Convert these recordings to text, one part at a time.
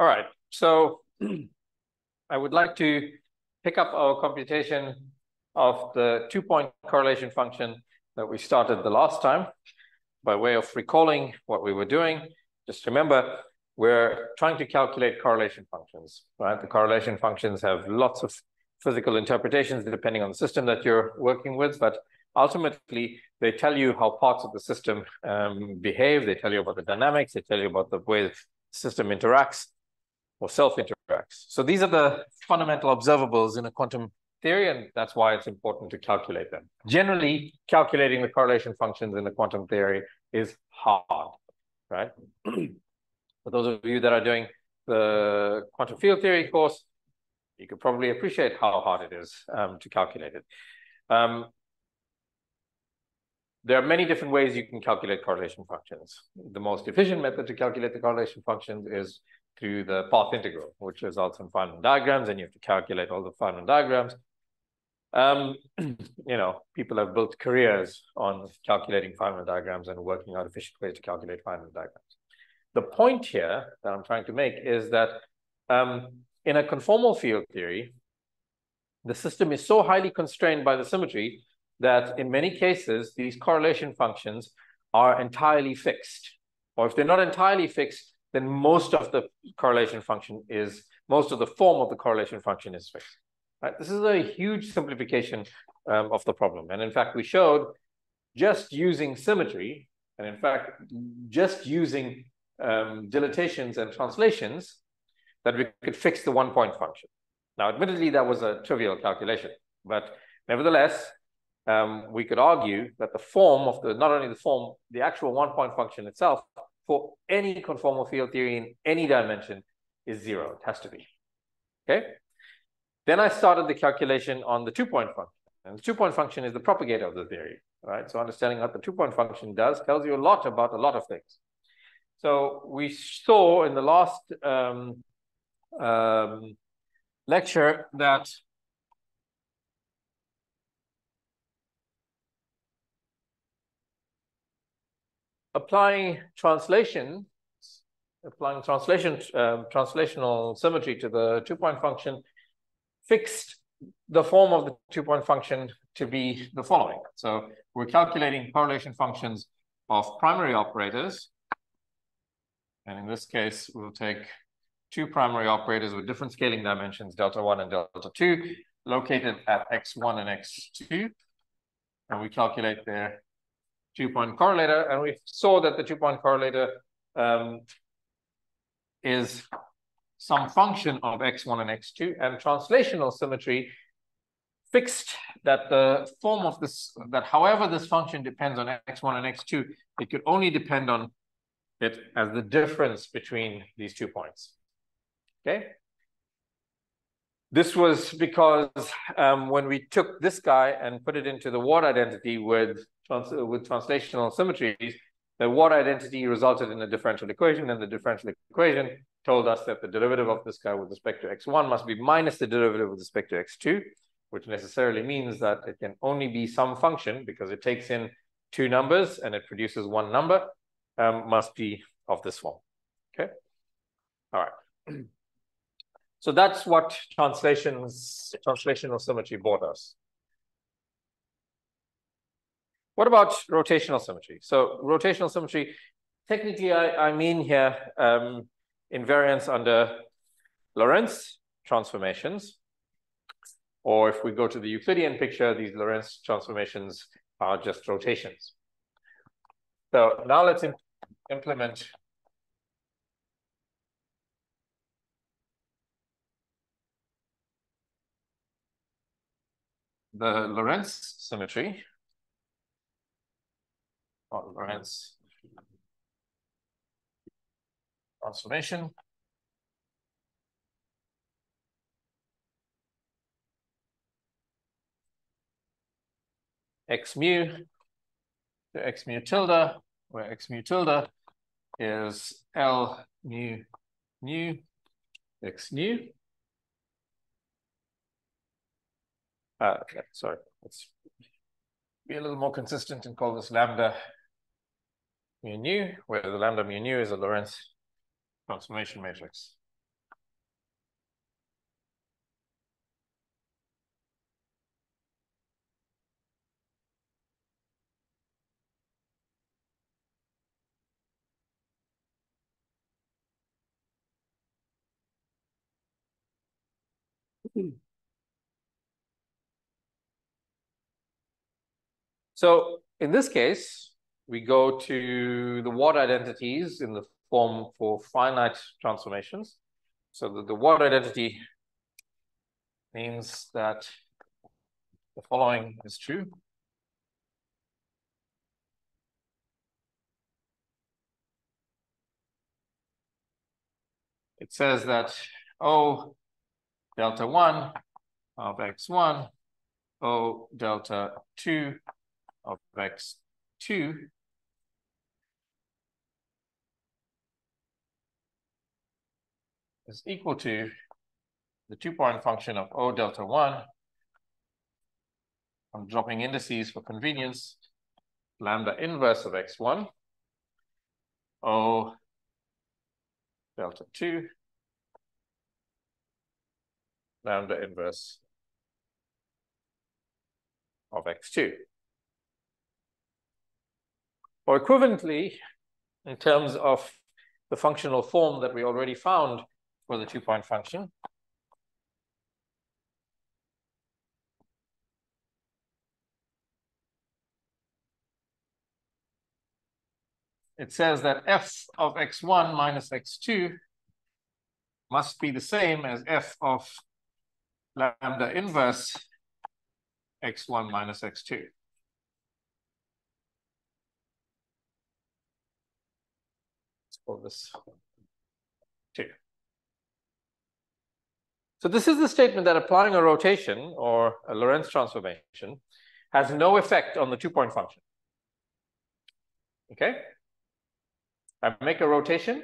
All right, so I would like to pick up our computation of the two-point correlation function that we started the last time by way of recalling what we were doing. Just remember, we're trying to calculate correlation functions, right? The correlation functions have lots of physical interpretations depending on the system that you're working with, but ultimately they tell you how parts of the system um, behave. They tell you about the dynamics. They tell you about the way the system interacts or self-interacts. So these are the fundamental observables in a quantum theory, and that's why it's important to calculate them. Generally, calculating the correlation functions in the quantum theory is hard, right? For those of you that are doing the quantum field theory course, you could probably appreciate how hard it is um, to calculate it. Um, there are many different ways you can calculate correlation functions. The most efficient method to calculate the correlation functions is through the path integral, which results in Feynman diagrams, and you have to calculate all the Feynman diagrams. Um, you know, people have built careers on calculating Feynman diagrams and working out efficient ways to calculate Feynman diagrams. The point here that I'm trying to make is that um, in a conformal field theory, the system is so highly constrained by the symmetry that in many cases, these correlation functions are entirely fixed. Or if they're not entirely fixed, then most of the correlation function is, most of the form of the correlation function is fixed. Right? This is a huge simplification um, of the problem. And in fact, we showed just using symmetry, and in fact, just using um, dilatations and translations, that we could fix the one-point function. Now, admittedly, that was a trivial calculation, but nevertheless, um, we could argue that the form of the, not only the form, the actual one-point function itself for any conformal field theory in any dimension is zero. It has to be. Okay. Then I started the calculation on the two-point function. And the two-point function is the propagator of the theory, right? So understanding what the two-point function does tells you a lot about a lot of things. So we saw in the last um, um, lecture that applying translation, applying translation, um, translational symmetry to the two-point function fixed the form of the two-point function to be the following. So we're calculating correlation functions of primary operators. And in this case, we'll take two primary operators with different scaling dimensions, delta 1 and delta 2, located at x1 and x2. And we calculate their two-point correlator, and we saw that the two-point correlator um, is some function of x1 and x2, and translational symmetry fixed that the form of this, that however this function depends on x1 and x2, it could only depend on it as the difference between these two points. Okay? This was because um, when we took this guy and put it into the Ward identity with trans with translational symmetries, the Ward identity resulted in a differential equation, and the differential equation told us that the derivative of this guy with respect to x1 must be minus the derivative with respect to x2, which necessarily means that it can only be some function because it takes in two numbers and it produces one number, um, must be of this form. Okay. All right. so that's what translations, translational symmetry brought us. What about rotational symmetry? So rotational symmetry, technically I, I mean here um, invariance under Lorentz transformations. Or if we go to the Euclidean picture, these Lorentz transformations are just rotations. So now let's implement the Lorentz symmetry Lorentz transformation. X mu to X mu tilde, where X mu tilde is L mu mu X mu. Uh, sorry, let's be a little more consistent and call this lambda mu nu, where the lambda mu nu is a Lorentz transformation matrix. Mm-hmm. So in this case, we go to the Ward identities in the form for finite transformations. So the, the Ward identity means that the following is true. It says that O delta 1 of x1, O delta 2 of x2 is equal to the two-point function of O delta 1. I'm dropping indices for convenience. Lambda inverse of x1, O delta 2, lambda inverse of x2. Or equivalently, in terms of the functional form that we already found for the two-point function, it says that f of x1 minus x2 must be the same as f of lambda inverse x1 minus x2. Let's this 2. So this is the statement that applying a rotation or a Lorentz transformation has no effect on the two-point function. Okay? I make a rotation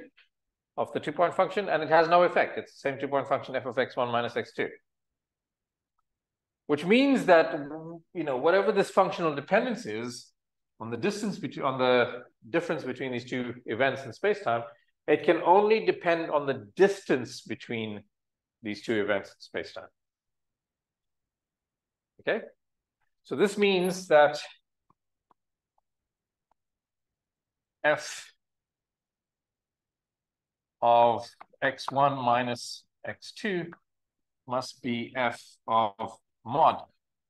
of the two-point function and it has no effect. It's the same two-point function f of x1 minus x2. Which means that, you know, whatever this functional dependence is on the distance between, on the difference between these two events in space-time, it can only depend on the distance between these two events in space-time. Okay? So this means that f of x1 minus x2 must be f of mod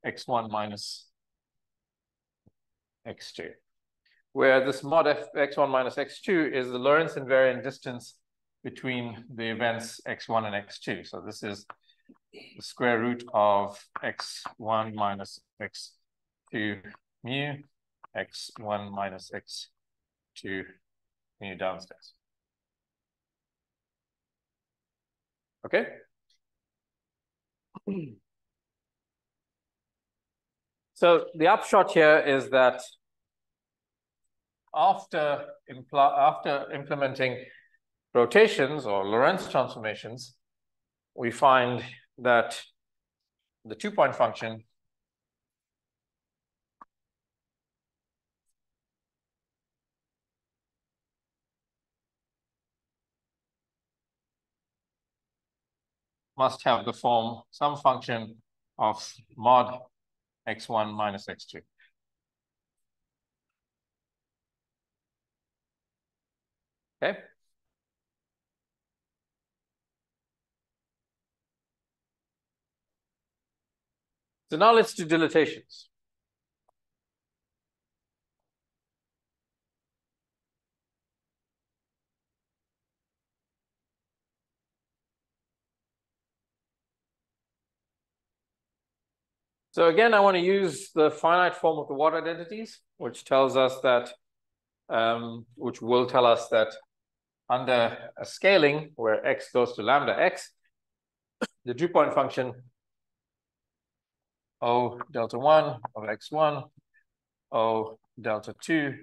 x1 minus x2, where this mod f x1 minus x2 is the Lorentz invariant distance between the events x1 and x2. So this is the square root of x1 minus x2 mu, x1 minus x2 mu downstairs. Okay. So the upshot here is that after, after implementing rotations or Lorentz transformations, we find that the two-point function must have the form some function of mod x1 minus x2. Okay. So now let's do dilatations. So again, I want to use the finite form of the Ward identities, which tells us that, um, which will tell us that under a scaling where x goes to lambda x, the two-point function O delta 1 of x1, O delta 2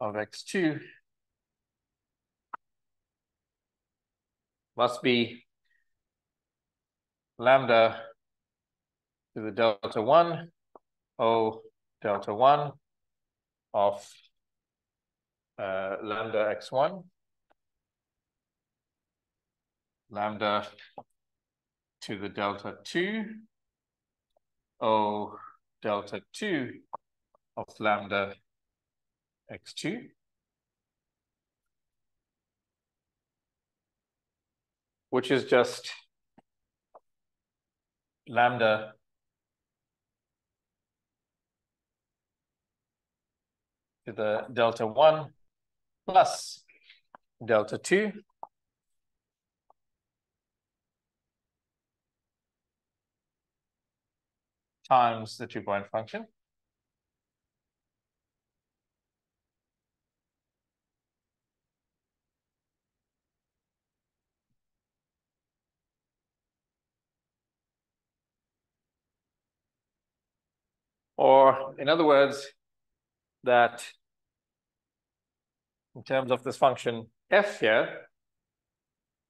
of x2 must be lambda to the delta 1, O delta 1 of uh, lambda x1, lambda to the delta 2, O delta 2 of lambda x2. Which is just lambda to the delta 1 plus delta 2 times the two-point function. Or in other words, that in terms of this function f here,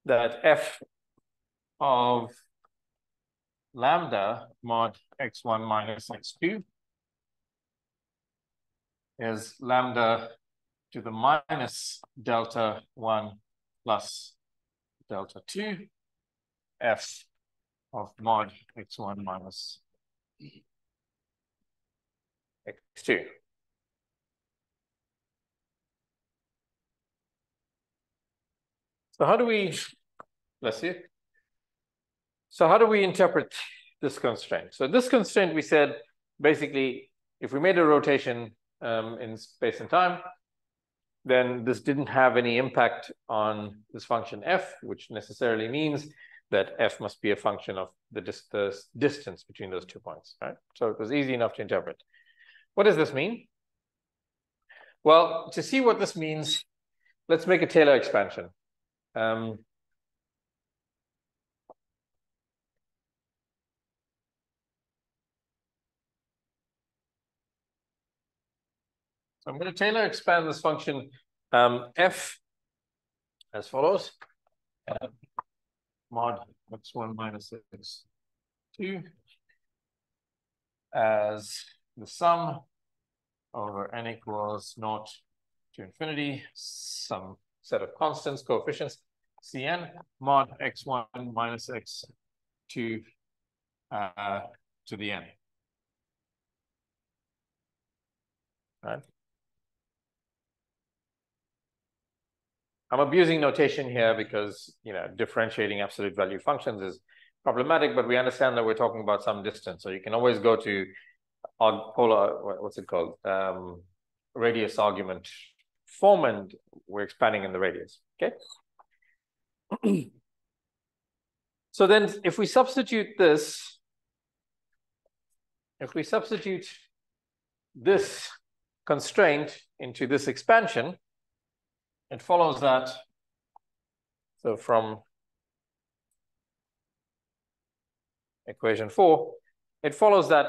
that f of lambda mod x1 minus x2 is lambda to the minus delta 1 plus delta 2 f of mod x1 minus x2. So how do we, let's see. So how do we interpret this constraint? So this constraint, we said, basically, if we made a rotation um, in space and time, then this didn't have any impact on this function f, which necessarily means that f must be a function of the, dis the distance between those two points, right? So it was easy enough to interpret. What does this mean? Well, to see what this means, let's make a Taylor expansion. Um, so I'm going to Taylor expand this function um, f as follows. Uh, mod x1 minus x2 as the sum over n equals naught to infinity, some set of constants, coefficients, Cn mod x1 minus x2 uh, to the n. Right? I'm abusing notation here because, you know, differentiating absolute value functions is problematic, but we understand that we're talking about some distance. So you can always go to polar, what's it called? Um, radius argument form, and we're expanding in the radius, okay? so then if we substitute this, if we substitute this constraint into this expansion, it follows that, so from equation four, it follows that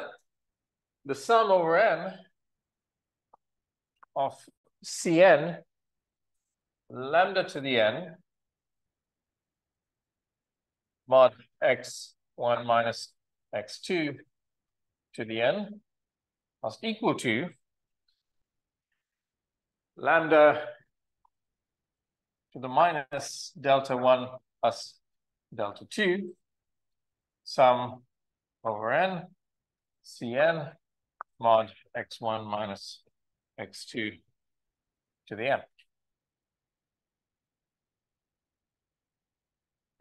the sum over n of Cn lambda to the n mod x1 minus x2 to the n must equal to lambda to the minus delta 1 plus delta 2 sum over n Cn mod x1 minus x2 to the n.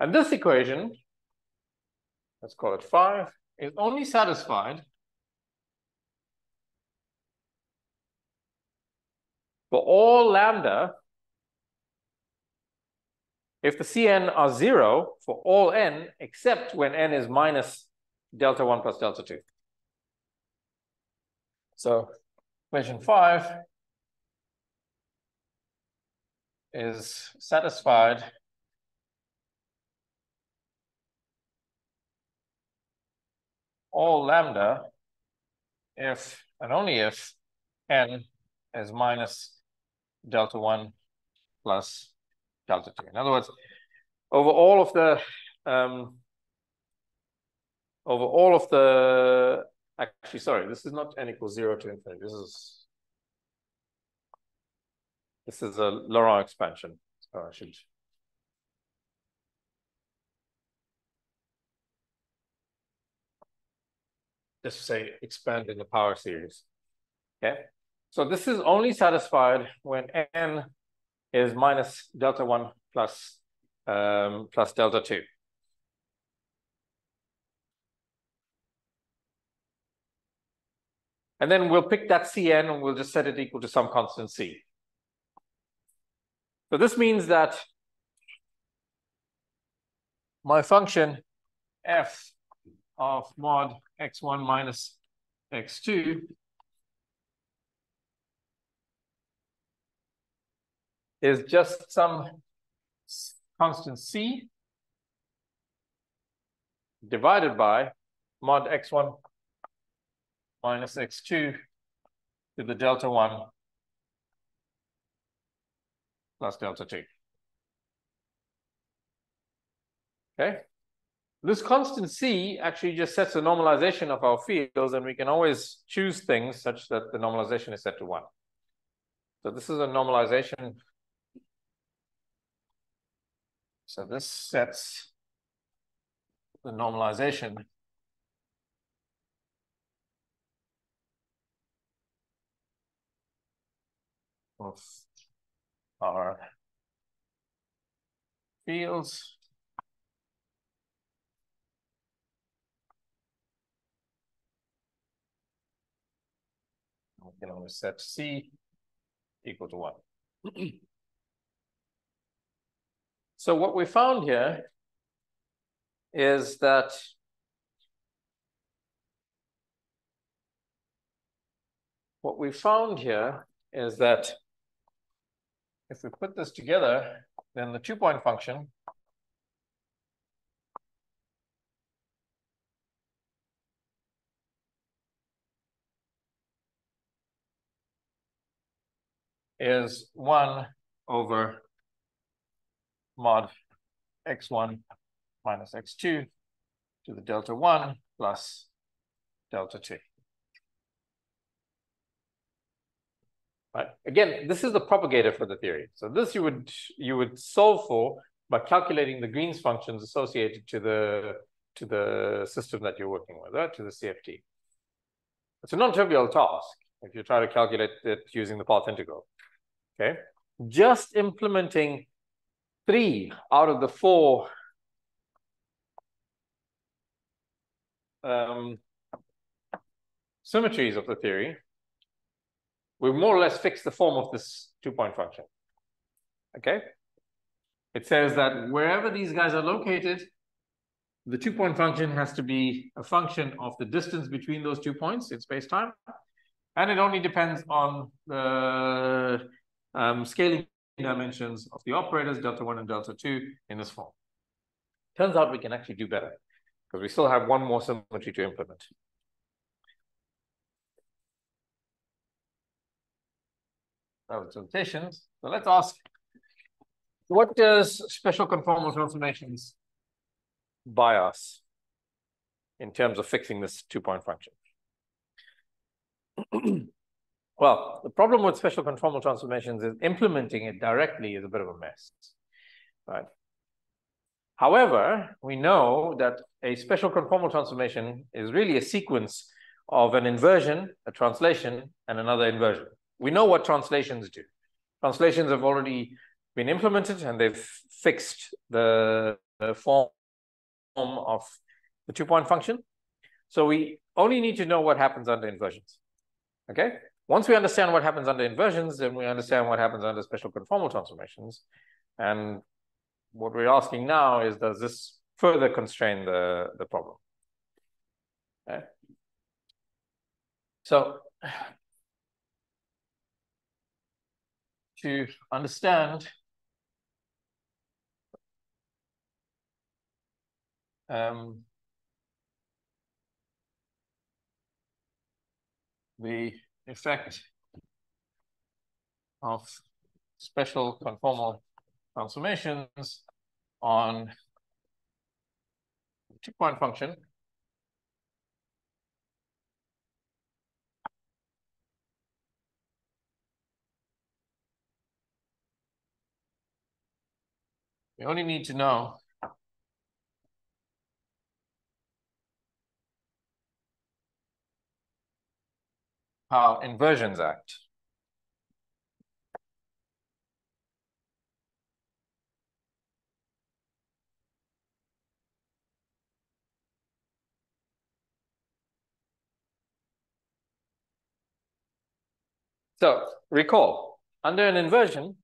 And this equation, let's call it 5, is only satisfied for all lambda if the Cn are 0 for all n except when n is minus delta 1 plus delta 2. So equation 5 is satisfied all lambda if and only if n is minus delta 1 plus delta 2. In other words, over all of the um, over all of the actually sorry, this is not n equals 0 to infinity. This is this is a Laurent expansion. So I should just say expand in the power series. Okay. So this is only satisfied when n is minus delta 1 plus, um, plus delta 2. And then we'll pick that Cn and we'll just set it equal to some constant C. So this means that my function f of mod x1 minus x2 is just some constant c divided by mod x1 minus x2 to the delta 1 plus delta 2. Okay. This constant C actually just sets the normalization of our fields, and we can always choose things such that the normalization is set to 1. So this is a normalization. So this sets the normalization of our fields. We can always set C equal to one. so what we found here is that what we found here is that if we put this together, then the two-point function is 1 over mod x1 minus x2 to the delta 1 plus delta 2. Right. Again, this is the propagator for the theory. So this you would you would solve for by calculating the Green's functions associated to the to the system that you're working with, right? to the CFT. It's a non-trivial task if you try to calculate it using the path integral. Okay, just implementing three out of the four um, symmetries of the theory we more or less fix the form of this two-point function. Okay? It says that wherever these guys are located, the two-point function has to be a function of the distance between those two points in space-time. And it only depends on the um, scaling dimensions of the operators, delta 1 and delta 2, in this form. Turns out we can actually do better, because we still have one more symmetry to implement. Representations. So let's ask, what does special conformal transformations buy us in terms of fixing this two-point function? well, the problem with special conformal transformations is implementing it directly is a bit of a mess, right? However, we know that a special conformal transformation is really a sequence of an inversion, a translation, and another inversion we know what translations do. Translations have already been implemented and they've fixed the, the form of the two-point function. So we only need to know what happens under inversions. Okay? Once we understand what happens under inversions, then we understand what happens under special conformal transformations. And what we're asking now is, does this further constrain the, the problem? Okay. So to understand um, the effect of special conformal transformations on two-point function We only need to know how inversions act. So recall, under an inversion,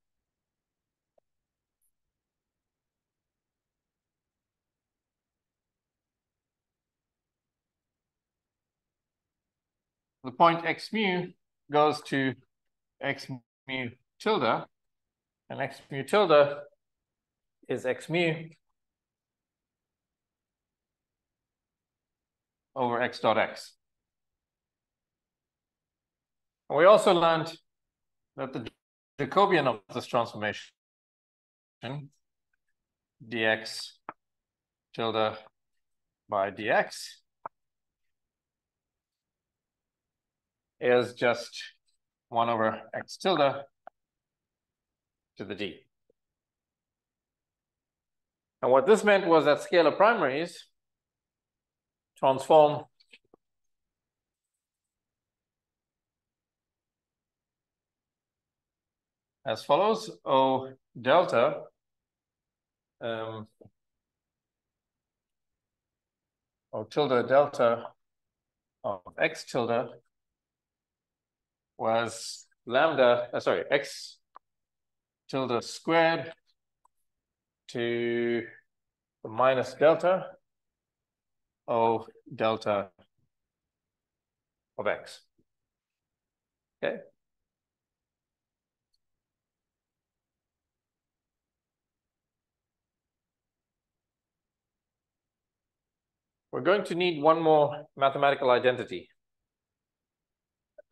the point x mu goes to x mu tilde, and x mu tilde is x mu over x dot x. And we also learned that the Jacobian of this transformation dx tilde by dx is just 1 over x tilde to the d. And what this meant was that scalar primaries transform as follows. O delta um, O tilde delta of x tilde was lambda, uh, sorry, x tilde squared to the minus delta of delta of x. Okay. We're going to need one more mathematical identity.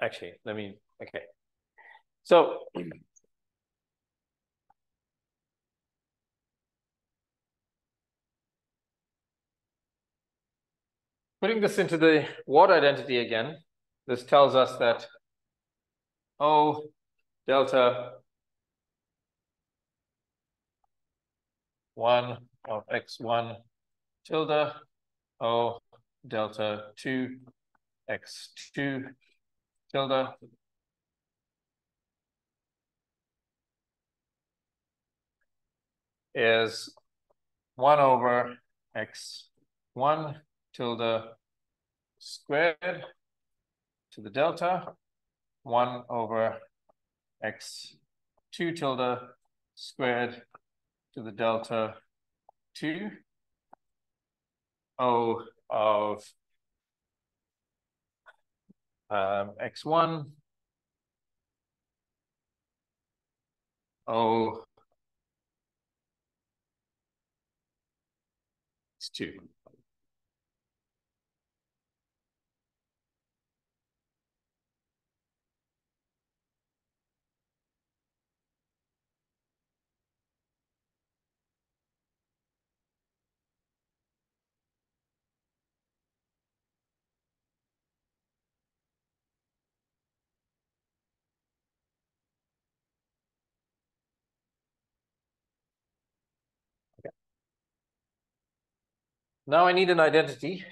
Actually, let me, okay. So putting this into the Ward identity again, this tells us that O delta 1 of x1 tilde O delta 2 x2 tilde is 1 over x1 tilde squared to the delta, 1 over x2 tilde squared to the delta 2 O of um, x1 O x2. Now I need an identity.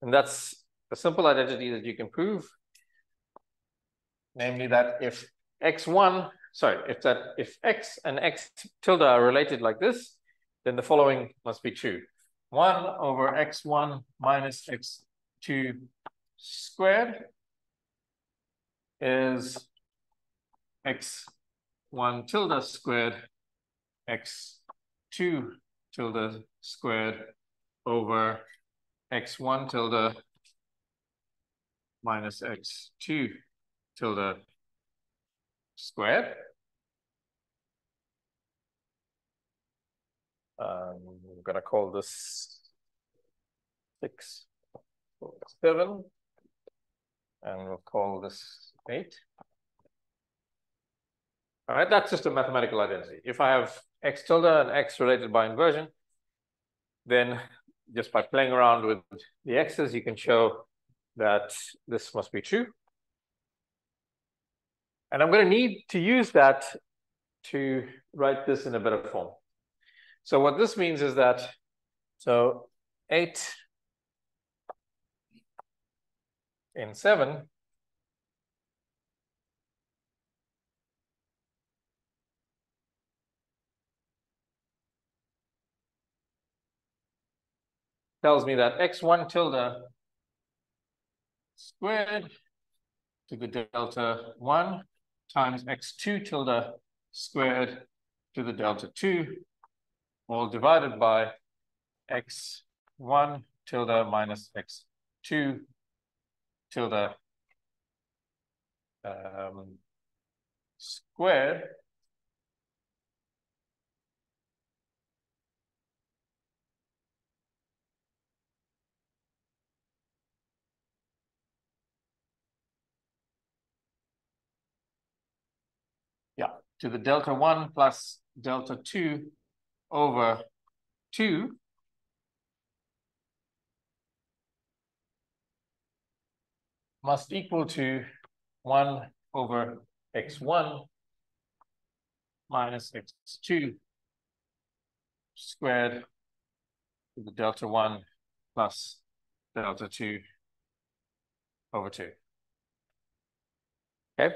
And that's a simple identity that you can prove. Namely that if x1, sorry, if that if x and x tilde are related like this, then the following must be true. 1 over x1 minus x2 squared is x1 tilde squared x2 tilde squared over x1 tilde minus x2 tilde squared. Um, I'm going to call this six, seven, and we'll call this eight. All right, that's just a mathematical identity. If I have x tilde and x related by inversion, then just by playing around with the x's, you can show that this must be true. And I'm going to need to use that to write this in a better form. So what this means is that, so 8 in 7 tells me that x1 tilde squared to the delta 1 times x2 tilde squared to the delta 2 all divided by x1 tilde minus x2 tilde um, squared Yeah, to the delta 1 plus delta 2 over 2 must equal to 1 over x1 minus x2 squared to the delta 1 plus delta 2 over 2. Okay.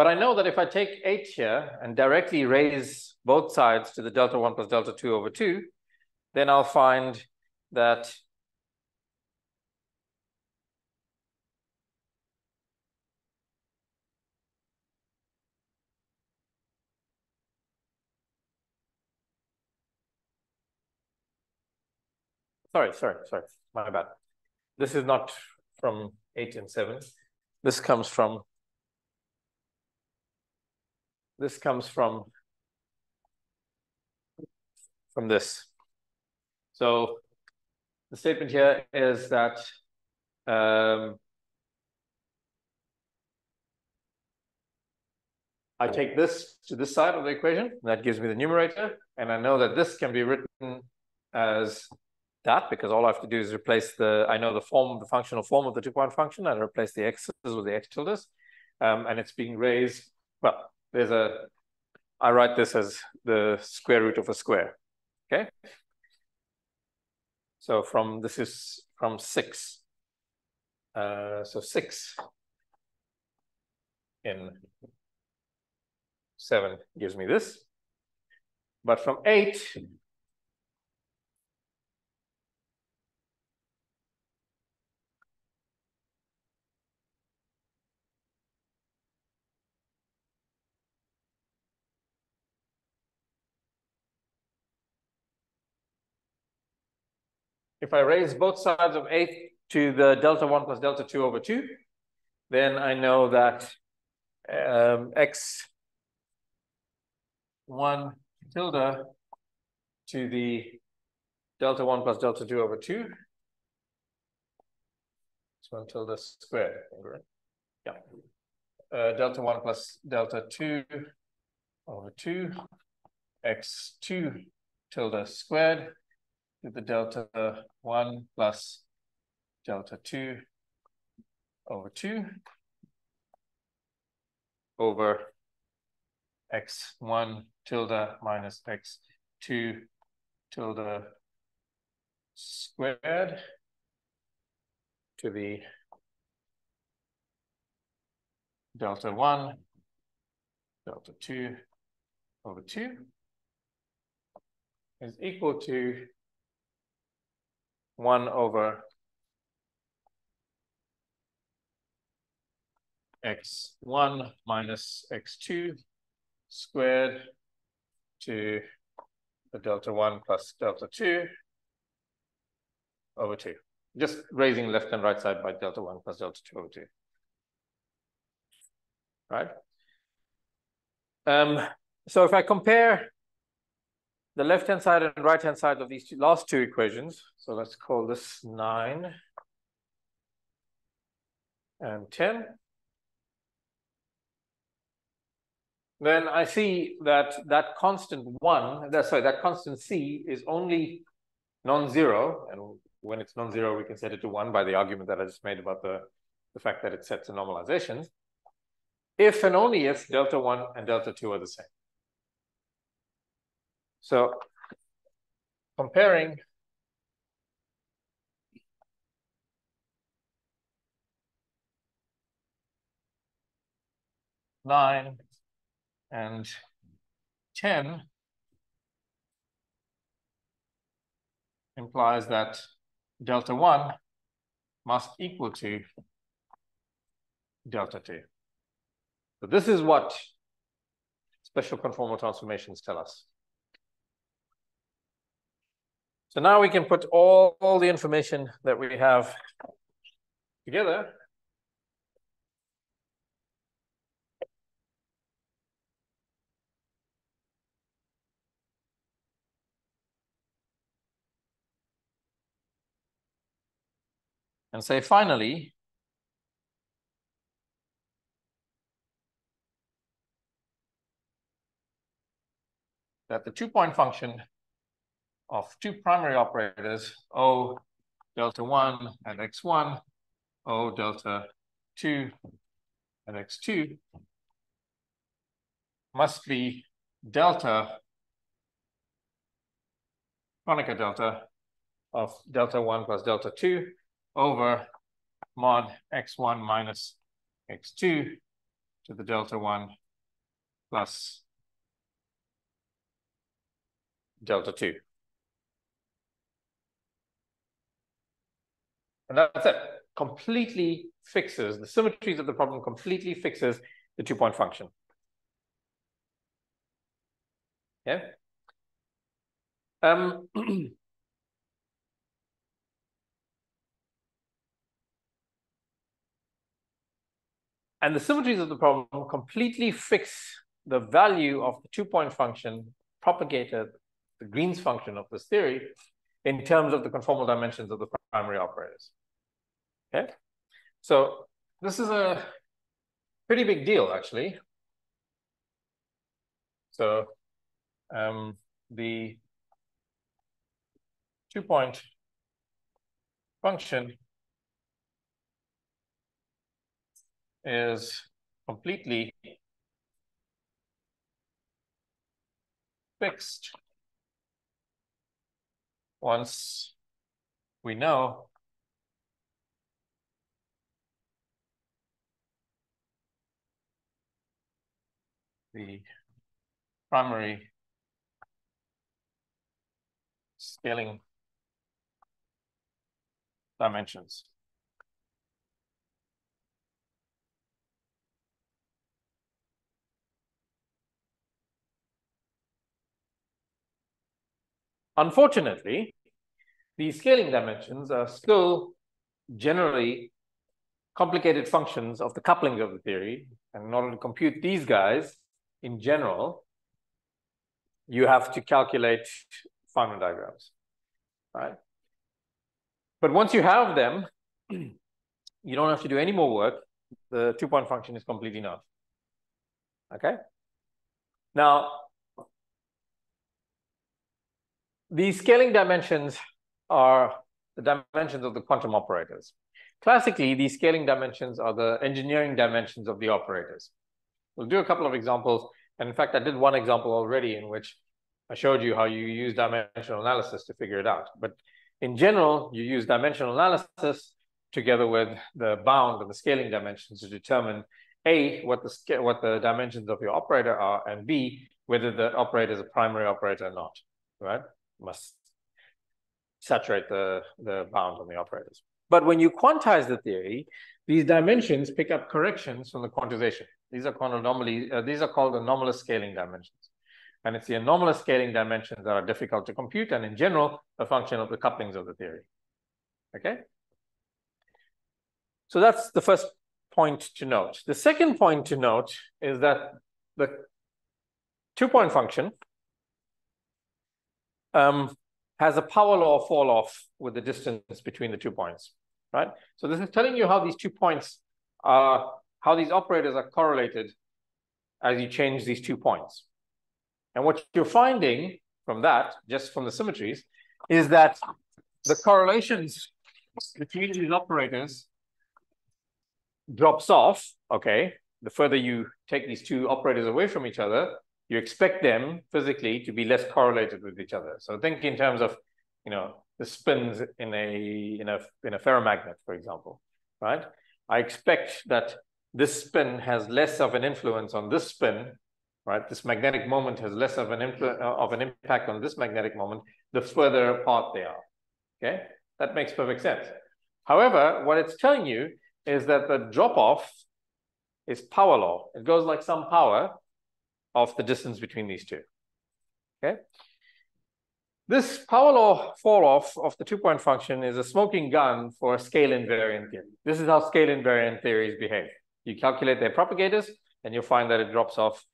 But I know that if I take 8 here and directly raise both sides to the delta 1 plus delta 2 over 2, then I'll find that Sorry, sorry, sorry, my bad. This is not from 8 and 7. This comes from this comes from from this. So the statement here is that um, I take this to this side of the equation, that gives me the numerator, and I know that this can be written as that because all I have to do is replace the, I know the form, the functional form of the two-point function, and replace the x's with the x tildes, um, and it's being raised, well, there's a, I write this as the square root of a square, okay? So from, this is from six. Uh, so six in seven gives me this. But from eight, if I raise both sides of 8 to the delta 1 plus delta 2 over 2, then I know that um, x 1 tilde to the delta 1 plus delta 2 over 2. It's 1 tilde squared? Yeah. Uh, delta 1 plus delta 2 over 2, x2 tilde squared to the delta 1 plus delta 2 over 2 over x1 tilde minus x2 tilde squared to the delta 1 delta 2 over 2 is equal to 1 over x1 minus x2 squared to the delta 1 plus delta 2 over 2. Just raising left and right side by delta 1 plus delta 2 over 2. Right? Um, so if I compare the left-hand side and right-hand side of these two, last two equations. So let's call this 9 and 10. Then I see that that constant 1, that, sorry, that constant c is only non-zero. And when it's non-zero, we can set it to 1 by the argument that I just made about the, the fact that it sets a normalization. If and only if delta 1 and delta 2 are the same. So comparing nine and 10 implies that delta 1 must equal to delta 2. So this is what special conformal transformations tell us. So now we can put all, all the information that we have together. And say finally, that the two-point function of two primary operators, O delta 1 and x1, O delta 2 and x2, must be delta, Kronecker delta of delta 1 plus delta 2 over mod x1 minus x2 to the delta 1 plus delta 2. And that's it. Completely fixes the symmetries of the problem, completely fixes the two-point function. Yeah. Um, And the symmetries of the problem completely fix the value of the two-point function propagated, the Green's function of this theory, in terms of the conformal dimensions of the primary operators. Okay, so this is a pretty big deal, actually. So um, the two-point function is completely fixed once we know the primary scaling dimensions. Unfortunately, these scaling dimensions are still generally complicated functions of the coupling of the theory. And in order to compute these guys, in general, you have to calculate Feynman diagrams, right? But once you have them, you don't have to do any more work. The two-point function is completely enough. Okay? Now, these scaling dimensions are the dimensions of the quantum operators. Classically, these scaling dimensions are the engineering dimensions of the operators. We'll do a couple of examples. And in fact, I did one example already in which I showed you how you use dimensional analysis to figure it out. But in general, you use dimensional analysis together with the bound and the scaling dimensions to determine A, what the, what the dimensions of your operator are, and B, whether the operator is a primary operator or not, right? must saturate the, the bound on the operators. But when you quantize the theory, these dimensions pick up corrections from the quantization. These are called anomaly, uh, these are called anomalous scaling dimensions. And it's the anomalous scaling dimensions that are difficult to compute and in general, a function of the couplings of the theory. Okay? So that's the first point to note. The second point to note is that the two-point function um, has a power law fall off with the distance between the two points, right? So this is telling you how these two points are, how these operators are correlated as you change these two points. And what you're finding from that, just from the symmetries, is that the correlations between these operators drops off, okay? The further you take these two operators away from each other, you expect them physically to be less correlated with each other. So think in terms of, you know, the spins in a in a in a ferromagnet, for example, right? I expect that this spin has less of an influence on this spin, right? This magnetic moment has less of an uh, of an impact on this magnetic moment, the further apart they are. Okay, that makes perfect sense. However, what it's telling you is that the drop off is power law. It goes like some power of the distance between these two. Okay. This power law fall off of the two point function is a smoking gun for a scale invariant theory. This is how scale invariant theories behave. You calculate their propagators and you'll find that it drops off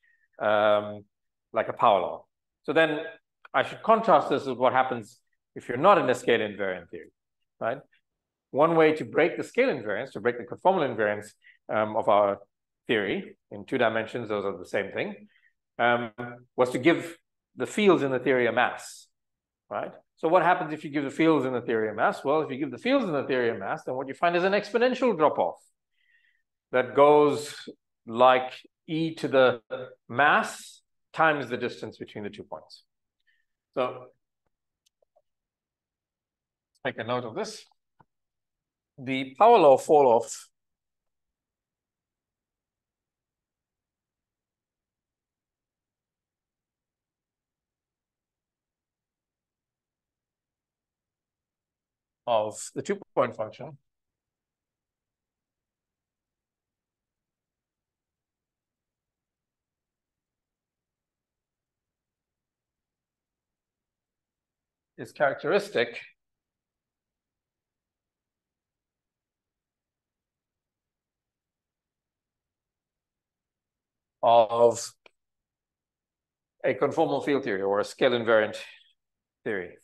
um, like a power law. So then I should contrast this with what happens if you're not in a scale invariant theory, right? One way to break the scale invariance, to break the conformal invariance um, of our theory in two dimensions, those are the same thing, um, was to give the fields in the theory a mass, right? So what happens if you give the fields in the theory a mass? Well, if you give the fields in the theory a mass, then what you find is an exponential drop-off that goes like e to the mass times the distance between the two points. So take a note of this. The power law fall off of the two-point function is characteristic of a conformal field theory or a scale invariant theory.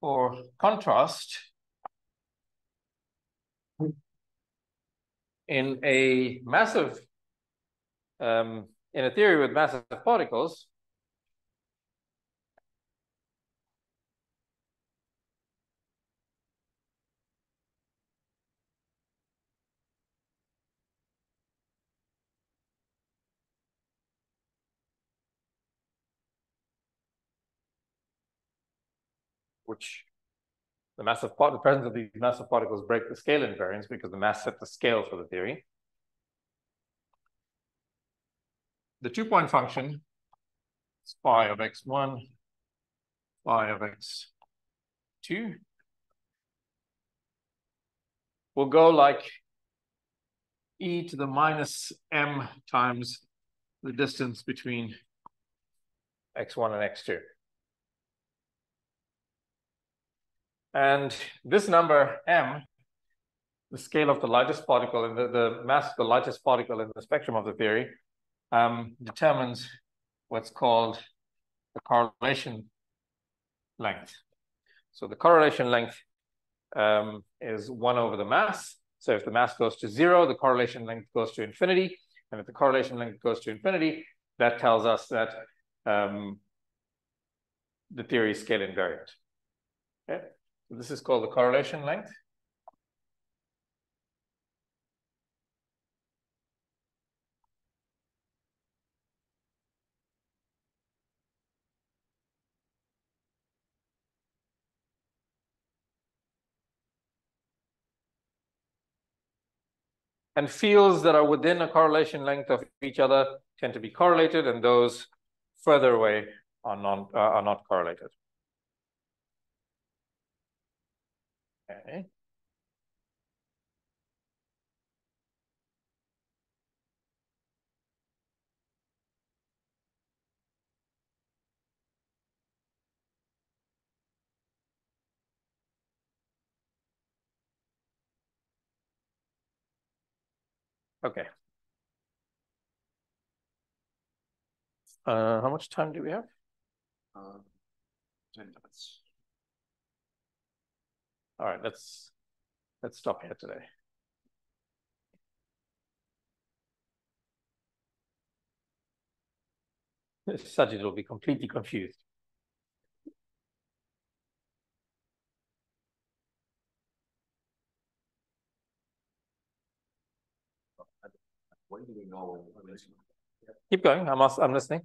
For contrast, in a massive, um, in a theory with massive particles, which the massive part, the presence of these massive particles break the scale invariance because the mass set the scale for the theory. The two-point function is phi of x1, phi of x2 will go like e to the minus m times the distance between x1 and x2. And this number m, the scale of the largest particle and the, the mass of the largest particle in the spectrum of the theory, um, determines what's called the correlation length. So the correlation length um, is one over the mass. So if the mass goes to zero, the correlation length goes to infinity. And if the correlation length goes to infinity, that tells us that um, the theory is scale invariant. Okay. This is called the correlation length. And fields that are within a correlation length of each other tend to be correlated, and those further away are, non, uh, are not correlated. Okay. Okay. Uh, how much time do we have? Uh, 10 minutes. All right, let's let's stop here today. Sajid will be completely confused. Do we know? Keep going. I'm I'm listening.